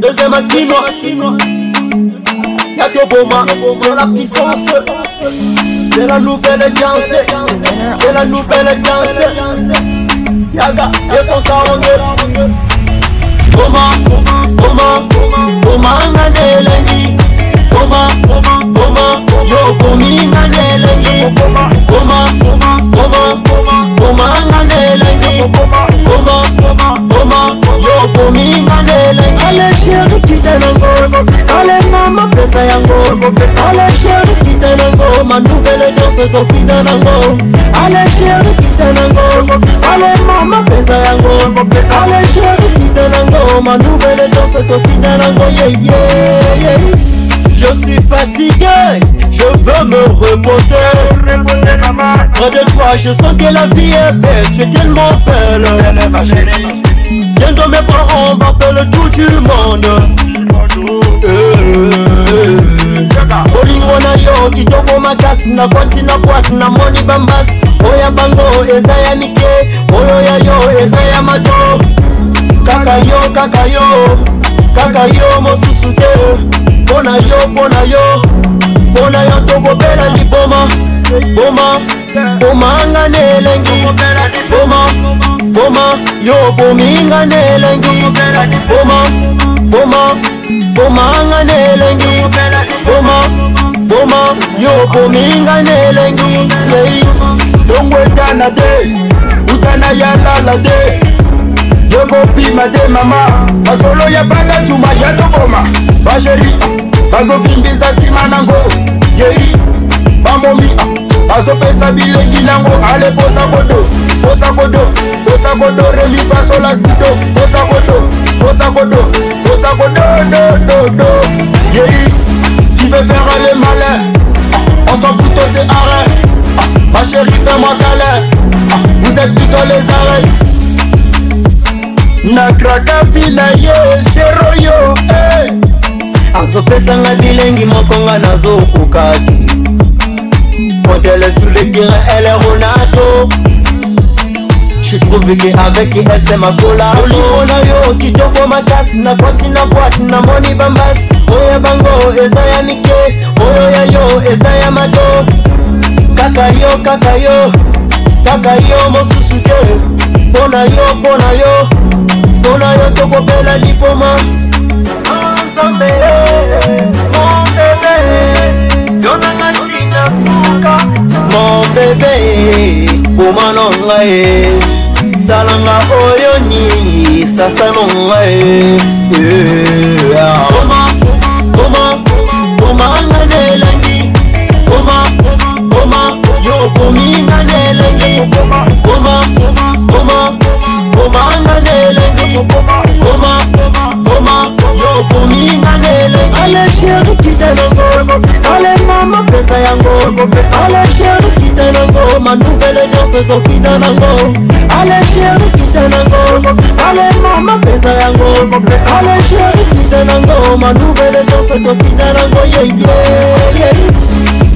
Deuxième Kino Kakoboma, c'est la puissance C'est la nouvelle danse C'est la nouvelle danse Yaga et son caronne Boma, Boma, Boma nga nelengi Boma, Boma, yo komi nga nelengi Boma Allez maman, Ole mama pesa ya ngoma Ole sheri nouvelle na ngoma Nuvele danse tokita na ngoma Ole sheri kita na ngoma Ole mama pesa ya ngoma Ole sheri kita na nouvelle Nuvele danse tokita na ngoma yeah, yeah, yeah. Je suis fatigué, je veux me reposer. Près de toi, je sens que la vie est belle, tu es tellement belle. Viens dans mes bras, on va faire le tour du monde. bambasi nakoti na bwatu namoni bambasi oya bango eza ya mike oyo ya yo eza ya mato kaka yo kaka yo kaka yo mosusu te mpo na yo mpo na yo mpo na yo tokobela liboma boma bomanga na elengi boma boma yo bominga na elengi boma boma bomanga na elengi koma yo bominga nelengi yei dongwetana te utana yalala te yokobima te mama basolo ya banga cuma ya toboma basheri bazovimbisa nsima nango yei bamomi bazopesa bilengi nango ale posa kodo posa kodo posa kodo remi fasola sido posa kodo posa kodo posa kodo dododo yei veut faire les malins On s'en fout de tes arrêts ah, Ma chérie fais-moi câlin ah, Vous êtes plutôt les arrêts nakraka vila yo shero yo hey. Eh. azopesanga bilengi moko nga nazokokaki pontele sur le terrain ele ronato Je trouve avec ESM akola olimo na yo kitoko makasi na koti na bwati na moni bambasi oyo ya bango eza ya mike oyo ya yo eza ya mato kaka yo kaka yo kaka yo mosusu te mpo na yo mpo na yo mpo na yo tokobela lipoma nzambe mon bebe yonanga ntina suka mon bebe boma na ngai salanga oyo nini sasano ngai eh, ah. koma koma koma nga na elengi koma koma yo okomi nga na elengi koma koma koma nga na elengi koma koma yo okomi nga na elengi ale sheri kitenango ale mama pesa yango ale sheri kitenango manuvele nyonso tokita nango ale sheri kite nango ale mama pesa yango ale sheri kite nango manuvele tonse tokita nango yeye yeah, yeah.